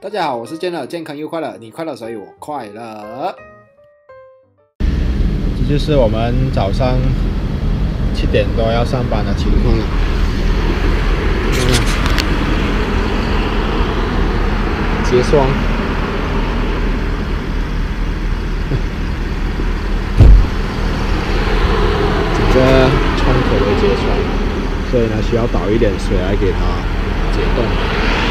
大家好，我是健乐，健康又快乐，你快乐所以我快乐。这就是我们早上七点多要上班的情况了。结霜。窗口的结霜，所以呢需要倒一点水来给它解冻。